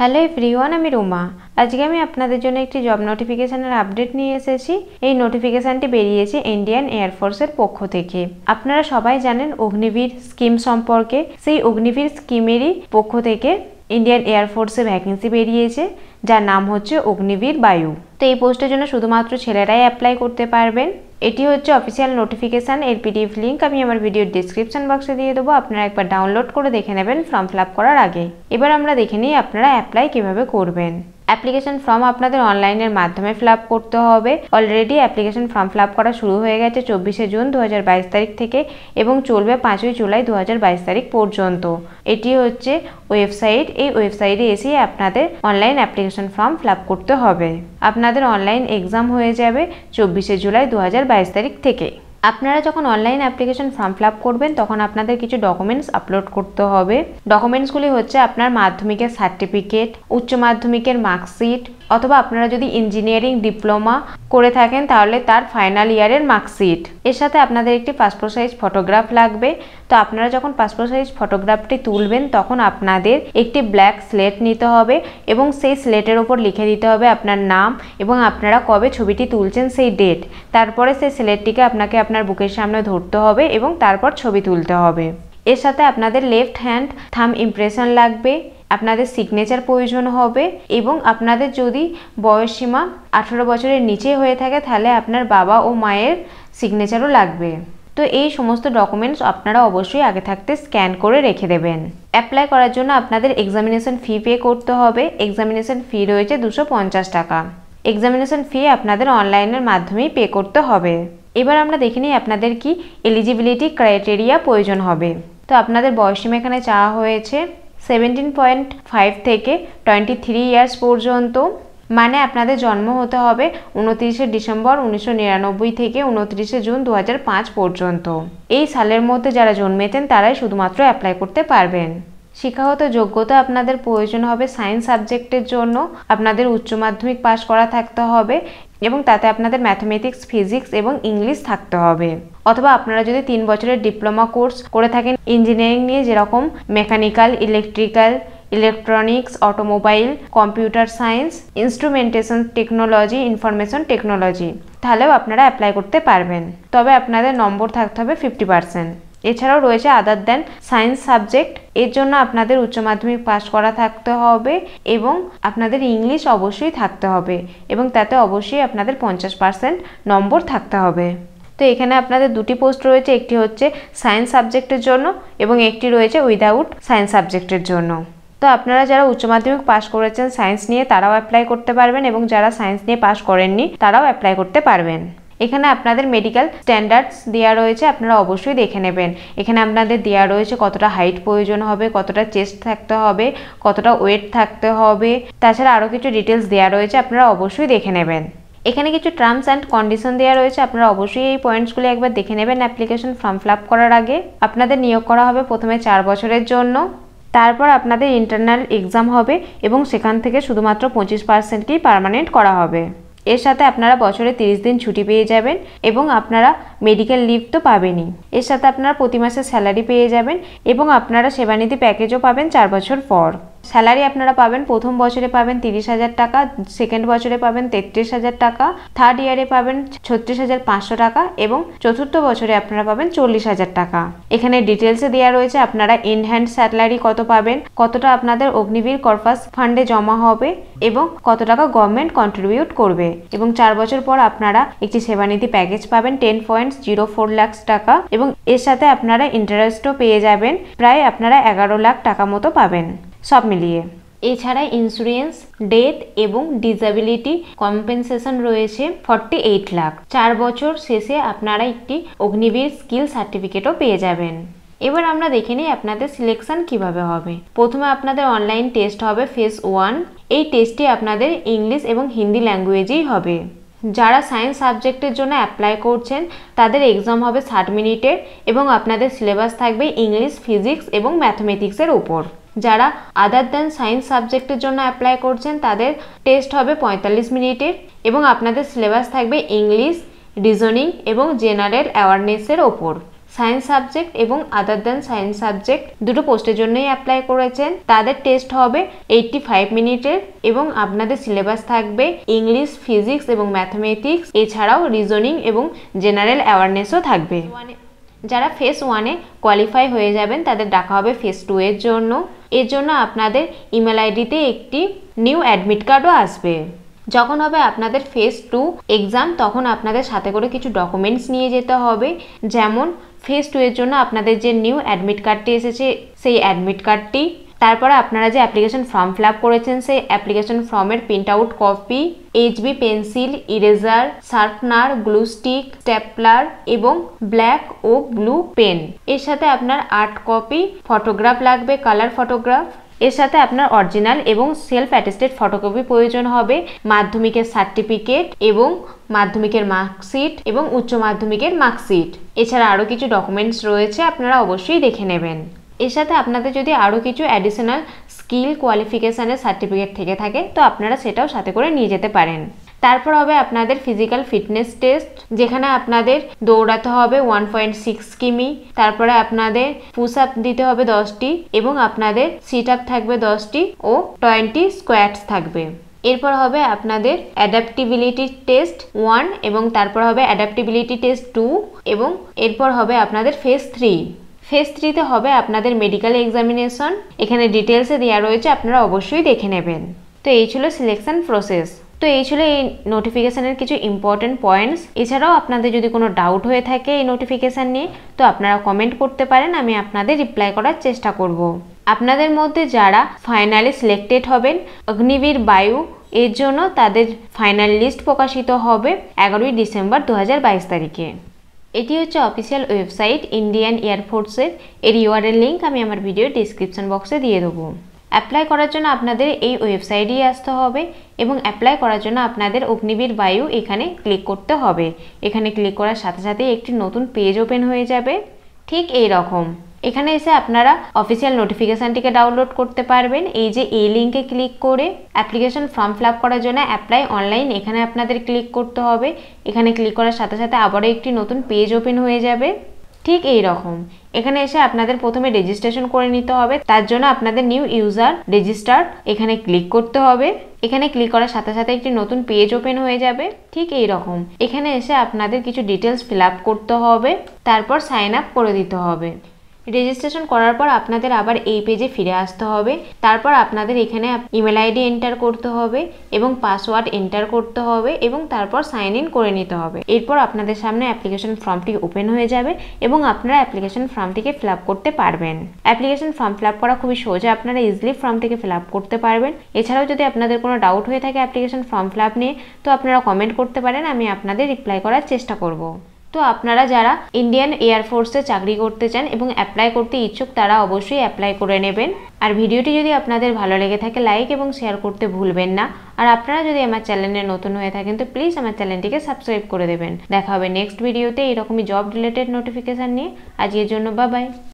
Hello everyone আমি রুমা। আজকে আমি আপনাদের জন্য একটি জব নোটিফিকেশানের আপডেট নিয়ে এসেছি। এই নোটিফিকেশানটি বেরিয়েছে ইন্ডিয়ান এয়ারফোর্সের পক্ষ থেকে। আপনারা সবাই জানেন অগ্নিবীর স্কিম সম্পর্কে। সেই অগ্নিবীর স্কিমেরই পক্ষ থেকে ইন্ডিয়ান এয়ারফোর্সে ভ্যাকেন্সি বেরিয়েছে, যার নাম হচ্ছে অগ্নিবীর বায়ু। তো এই পোস্টের জন্য শুধুমাত্র ছেলেরাই অ্যাপ্লাই করতে পারবেন। এটি হচ্ছে অফিসিয়াল নোটিফিকেশান এর পিডিএফ লিঙ্ক আমি আমার ভিডিওর ডিসক্রিপশন বক্সে দিয়ে দেবো। আপনারা একবার ডাউনলোড করে দেখে নেবেন ফর্ম ফিল করার আগে। এবার আমরা দেখে নিই আপনারা অ্যাপ্লাই কীভাবে করবেন। অ্যাপ্লিকেশন ফর্ম আপনাদের অনলাইনের মাধ্যমে ফিল করতে হবে। অলরেডি অ্যাপ্লিকেশন ফর্ম ফিল করা শুরু হয়ে গেছে চব্বিশে জুন দু হাজার বাইশ তারিখ থেকে এবং চলবে পাঁচই জুলাই দু হাজার বাইশ তারিখ পর্যন্ত। এটি হচ্ছে ওয়েবসাইট এই ওয়েবসাইটে এসে আপনাদের অনলাইন অ্যাপ্লিকেশন ফর্ম ফিল করতে হবে। আপনাদের অনলাইন এক্সাম হয়ে যাবে চব্বিশে জুলাই দু হাজার বাইশ তারিখ থেকে। আপনারা যখন অনলাইন অ্যাপ্লিকেশন ফর্ম ফিল করবেন, তখন আপনাদের কিছু ডকুমেন্টস আপলোড করতে হবে। ডকুমেন্টসগুলি হচ্ছে আপনার মাধ্যমিকের সার্টিফিকেট উচ্চ মাধ্যমিকের মার্কশিট অথবা আপনারা যদি ইঞ্জিনিয়ারিং ডিপ্লোমা করে থাকেন, তাহলে তার ফাইনাল ইয়ারের মার্কশিট এর সাথে আপনাদের একটি পাসপোর্ট সাইজ ফটোগ্রাফ লাগবে। তো আপনারা যখন পাসপোর্ট সাইজ ফটোগ্রাফটি তুলবেন, তখন আপনাদের একটি ব্ল্যাক স্লেট নিতে হবে এবং সেই স্লেটের ওপর লিখে দিতে হবে আপনার নাম এবং আপনারা কবে ছবিটি তুলছেন সেই ডেট তারপরে সেই স্লেটটিকে আপনাকে আপনার বুকের সামনে ধরতে হবে এবং তারপর ছবি তুলতে হবে। এর সাথে আপনাদের লেফট হ্যান্ড থাম ইমপ্রেশন লাগবে। আপনাদের সিগনেচার প্রয়োজন হবে এবং আপনাদের যদি বয়সসীমা আঠেরো বছরের নিচে হয়ে থাকে, তাহলে আপনার বাবা ও মায়ের সিগনেচারও লাগবে। তো এই সমস্ত ডকুমেন্টস আপনারা অবশ্যই আগে থাকতে স্ক্যান করে রেখে দেবেন। অ্যাপ্লাই করার জন্য আপনাদের এক্সামিনেশন ফি পে করতে হবে। এক্সামিনেশন ফি রয়েছে দুশো টাকা। এক্সামিনেশন ফি আপনাদের অনলাইনের মাধ্যমেই পে করতে হবে। এবার আমরা দেখে নিই আপনাদের কি এলিজিবিলিটি ক্রাইটেরিয়া প্রয়োজন হবে। তো আপনাদের বয়সীমা এখানে চাওয়া হয়েছে সেভেন্টিন পয়েন্ট ফাইভ থেকে টোয়েন্টি থ্রি ইয়ার্স পর্যন্ত। মানে আপনাদের জন্ম হতে হবে উনত্রিশে ডিসেম্বর উনিশশো নিরানব্বই থেকে উনত্রিশে জুন দু হাজার পাঁচ পর্যন্ত। এই সালের মধ্যে যারা জন্মেছেন, তারাই শুধুমাত্র অ্যাপ্লাই করতে পারবেন। শিক্ষাগত যোগ্যতা আপনাদের প্রয়োজন হবে সায়েন্স সাবজেক্টের জন্য। আপনাদের উচ্চ মাধ্যমিক পাশ করা থাকতে হবে। এবং তাতে আপনাদের ম্যাথমেটিক্স ফিজিক্স এবং ইংলিশ থাকতে হবে। অথবা আপনারা যদি তিন বছরের ডিপ্লোমা কোর্স করে থাকেন ইঞ্জিনিয়ারিং নিয়ে যেরকম mechanical electrical electronics automobile computer science instrumentation technology information technology তাহলেও আপনারা অ্যাপ্লাই করতে পারবেন। তবে আপনাদের নম্বর থাকতে হবে ফিফটি পার্সেন্ট এছাড়াও রয়েছে আদার দেন সায়েন্স সাবজেক্ট এর জন্য আপনাদের উচ্চ মাধ্যমিক পাস করা থাকতে হবে এবং আপনাদের ইংলিশ অবশ্যই থাকতে হবে এবং তাতে অবশ্যই আপনাদের পঞ্চাশ পার্সেন্ট নম্বর থাকতে হবে। তো এখানে আপনাদের দুটি পোস্ট রয়েছে, একটি হচ্ছে সায়েন্স সাবজেক্টের জন্য এবং একটি রয়েছে উইদাউট সায়েন্স সাবজেক্টের জন্য। তো আপনারা যারা উচ্চ মাধ্যমিক পাস করেছেন সায়েন্স নিয়ে তারাও অ্যাপ্লাই করতে পারবেন এবং যারা সায়েন্স নিয়ে পাস করেননি তারাও অ্যাপ্লাই করতে পারবেন। এখানে আপনাদের মেডিকেল স্ট্যান্ডার্ডস দেওয়া রয়েছে, আপনারা অবশ্যই দেখে নেবেন। এখানে আপনাদের দেওয়া রয়েছে কতটা হাইট প্রয়োজন হবে, কতটা চেস্ট থাকতে হবে, কতটা ওয়েট থাকতে হবে। তাছাড়া আরও কিছু ডিটেলস দেওয়া রয়েছে, আপনারা অবশ্যই দেখে নেবেন। এখানে কিছু টার্মস অ্যান্ড কন্ডিশন দেওয়া রয়েছে, আপনারা অবশ্যই এই পয়েন্টসগুলো একবার দেখে নেবেন অ্যাপ্লিকেশন ফর্ম ফিল করার আগে। আপনাদের নিয়োগ করা হবে প্রথমে চার বছরের জন্য। তারপর আপনাদের ইন্টারনাল এক্সাম হবে এবং সেখান থেকে শুধুমাত্র পঁচিশ পার্সেন্টকেই পারমানেন্ট করা হবে। এর সাথে আপনারা বছরে তিরিশ দিন ছুটি পেয়ে যাবেন এবং আপনারা মেডিকেল লিভ তো পাবেনই। এর সাথে আপনারা প্রতি মাসে স্যালারি পেয়ে যাবেন এবং আপনারা সেবানিধি প্যাকেজও পাবেন চার বছর পর। স্যালারি আপনারা পাবেন, প্রথম বছরে পাবেন তিরিশ হাজার টাকা, সেকেন্ড বছরে পাবেন তেত্রিশ হাজার টাকা থার্ড ইয়ারে পাবেন ছত্রিশ হাজার পাঁচশো টাকা এবং চতুর্থ বছরে আপনারা পাবেন চল্লিশ হাজার টাকা। এখানে ডিটেলসে দেওয়া রয়েছে আপনারা ইন হ্যান্ড স্যালারি কত পাবেন, কতটা আপনাদের অগ্নিবীর কর্পাস ফান্ডে জমা হবে এবং কত টাকা গভর্নমেন্ট কন্ট্রিবিউট করবে এবং চার বছর পর আপনারা একটি সেবানিধি প্যাকেজ পাবেন ten point zero four lakh টাকা এবং এর সাথে আপনারা ইন্টারেস্টও পেয়ে যাবেন, প্রায় আপনারা এগারো লাখ টাকা মতো পাবেন। সব মিলিয়ে। এছাড়া ইন্স্যুরেন্স ডেথ এবং ডিসাবিলিটি কম্পেনসেশন রয়েছে ফর্টি এইট লাখ। চার বছর শেষে আপনারা একটি অগ্নিবীর স্কিল সার্টিফিকেটও পেয়ে যাবেন। এবার আমরা দেখে নিই আপনাদের সিলেকশন কীভাবে হবে। প্রথমে আপনাদের অনলাইন টেস্ট হবে ফেস ওয়ান এই টেস্টটি আপনাদের ইংলিশ এবং হিন্দি ল্যাঙ্গুয়েজেই হবে। যারা সায়েন্স সাবজেক্টের জন্য অ্যাপ্লাই করছেন, তাদের এক্সাম হবে ষাট মিনিটের এবং আপনাদের সিলেবাস থাকবে ইংলিশ ফিজিক্স এবং ম্যাথমেটিক্সের উপর। যারা আদার দ্যান সায়েন্স সাবজেক্টের জন্য অ্যাপ্লাই করছেন, তাদের টেস্ট হবে পঁয়তাল্লিশ মিনিটের এবং আপনাদের সিলেবাস থাকবে ইংলিশ রিজনিং এবং জেনারেল অ্যাওয়ারনেসের ওপর। সায়েন্স সাবজেক্ট এবং আদার দ্যান সায়েন্স সাবজেক্ট দুটো পোস্টের জন্যই অ্যাপ্লাই করেছেন। তাদের টেস্ট হবে এইটটি ফাইভ মিনিটের এবং আপনাদের সিলেবাস থাকবে ইংলিশ ফিজিক্স এবং ম্যাথমেটিক্স এছাড়াও রিজনিং এবং জেনারেল অ্যাওয়ারনেসও থাকবে। যারা ফেস ওয়ানে কোয়ালিফাই হয়ে যাবেন, তাদের ডাকা হবে ফেস টু এর জন্য। এর জন্য আপনাদের ইমেল আইডিতে একটি নিউ অ্যাডমিট কার্ডও আসবে। যখন হবে আপনাদের ফেস টু এক্সাম তখন আপনাদের সাথে করে কিছু ডকুমেন্টস নিয়ে যেতে হবে। যেমন ফেস টু এর জন্য আপনাদের যে নিউ অ্যাডমিট কার্ডটি এসেছে, সেই অ্যাডমিট কার্ডটি তারপরে আপনারা যে অ্যাপ্লিকেশন ফর্ম ফিল আপ করেছেন, সেই অ্যাপ্লিকেশন ফর্মের print out copy HB pencil eraser sharpener glue stick stapler এবং ব্ল্যাক ও ব্লু পেন এর সাথে আপনার আর্ট কপি ফটোগ্রাফ লাগবে কালার ফটোগ্রাফ এর সাথে আপনার অরিজিনাল এবং সেলফ অ্যাটেস্টেড ফটোকপি প্রয়োজন হবে, মাধ্যমিকের সার্টিফিকেট এবং মাধ্যমিকের মার্কশিট এবং উচ্চ মাধ্যমিকের মার্কশিট এছাড়া আরও কিছু ডকুমেন্টস রয়েছে, আপনারা অবশ্যই দেখে নেবেন। এর সাথে আপনাদের যদি আরও কিছু অ্যাডিশনাল স্কিল কোয়ালিফিকেশানের সার্টিফিকেট থেকে থাকে, তো আপনারা সেটাও সাথে করে নিয়ে যেতে পারেন। তারপর হবে আপনাদের ফিজিক্যাল ফিটনেস টেস্ট যেখানে আপনাদের দৌড়াতে হবে ওয়ান পয়েন্ট সিক্স কিমি, তারপরে আপনাদের পুশ আপ দিতে হবে দশটি, এবং আপনাদের সিট আপ থাকবে দশটি ও টোয়েন্টি স্কোয়াটস থাকবে। এরপর হবে আপনাদের অ্যাডাপ্টিবিলিটি টেস্ট ওয়ান এবং তারপর হবে অ্যাডাপ্টিবিলিটি টেস্ট টু এবং এরপর হবে আপনাদের ফেস থ্রি ফেস থ্রিতে হবে আপনাদের মেডিকেল এক্সামিনেশন এখানে ডিটেলসে দেওয়া রয়েছে, আপনারা অবশ্যই দেখে নেবেন। তো এই ছিল সিলেকশন প্রসেস তো এই ছিল এই নোটিফিকেশানের কিছু ইম্পর্টেন্ট পয়েন্টস এছাড়াও আপনাদের যদি কোনো ডাউট হয়ে থাকে এই নোটিফিকেশান নিয়ে, তো আপনারা কমেন্ট করতে পারেন, আমি আপনাদের রিপ্লাই করার চেষ্টা করব। আপনাদের মধ্যে যারা ফাইনালি সিলেক্টেড হবেন অগ্নিবীর বায়ু এর জন্য তাদের ফাইনাল লিস্ট প্রকাশিত হবে এগারোই ডিসেম্বর দু হাজার বাইশ তারিখে। এটি হচ্ছে অফিসিয়াল ওয়েবসাইট ইন্ডিয়ান এয়ারফোর্সের এর ইউআরএল লিঙ্ক আমি আমার ভিডিও ডিসক্রিপশন বক্সে দিয়ে দেবো। অ্যাপ্লাই করার জন্য আপনাদের এই ওয়েবসাইটেই আসতে হবে এবং অ্যাপ্লাই করার জন্য আপনাদের অগ্নিবীর বায়ু এখানে ক্লিক করতে হবে। এখানে ক্লিক করার সাথে সাথে একটি নতুন পেজ ওপেন হয়ে যাবে। ঠিক এই রকম। এখানে এসে আপনারা অফিসিয়াল নোটিফিকেশানটিকে ডাউনলোড করতে পারবেন। এই যে এই লিঙ্কে ক্লিক করে অ্যাপ্লিকেশন ফর্ম ফিল করার জন্য অ্যাপ্লাই অনলাইন এখানে আপনাদের ক্লিক করতে হবে। এখানে ক্লিক করার সাথে সাথে আবারও একটি নতুন পেজ ওপেন হয়ে যাবে। ঠিক এই রকম। এখানে এসে আপনাদের প্রথমে রেজিস্ট্রেশন করে নিতে হবে। তার জন্য আপনাদের নিউ ইউজার রেজিস্টার এখানে ক্লিক করতে হবে। এখানে ক্লিক করার সাথে সাথে একটি নতুন পেজ ওপেন হয়ে যাবে। ঠিক এই রকম। এখানে এসে আপনাদের কিছু ডিটেলস ফিল করতে হবে। তারপর সাইন আপ করে দিতে হবে। রেজিস্ট্রেশন করার পর আপনাদের আবার এই পেজে ফিরে আসতে হবে। তারপর আপনাদের এখানে ইমেল আইডি এন্টার করতে হবে এবং পাসওয়ার্ড এন্টার করতে হবে এবং তারপর সাইন ইন করে নিতে হবে। এরপর আপনাদের সামনে অ্যাপ্লিকেশন ফর্মটি ওপেন হয়ে যাবে এবং আপনারা অ্যাপ্লিকেশন ফর্মটিকে ফিল করতে পারবেন। অ্যাপ্লিকেশন ফর্ম ফিল করা খুবই সোজা আপনারা ইজিলি ফর্ম থেকে ফিল করতে পারবেন। এছাড়াও যদি আপনাদের কোনো ডাউট হয়ে থাকে অ্যাপ্লিকেশন ফর্ম ফিল নিয়ে, তো আপনারা কমেন্ট করতে পারেন, আমি আপনাদের রিপ্লাই করার চেষ্টা করব। তো আপনারা যারা ইন্ডিয়ান এয়ারফোর্সে চাকরি করতে চান এবং অ্যাপ্লাই করতে ইচ্ছুক, তারা অবশ্যই অ্যাপ্লাই করে নেবেন। আর ভিডিওটি যদি আপনাদের ভালো লেগে থাকে লাইক এবং শেয়ার করতে ভুলবেন না। আর আপনারা যদি আমার চ্যানেলে নতুন হয়ে থাকেন, তো প্লিজ আমার চ্যানেলটিকে সাবস্ক্রাইব করে দেবেন। দেখা হবে নেক্সট ভিডিওতে এরকমই জব রিলেটেড নোটিফিকেশান নিয়ে। আজকের জন্য বা বাই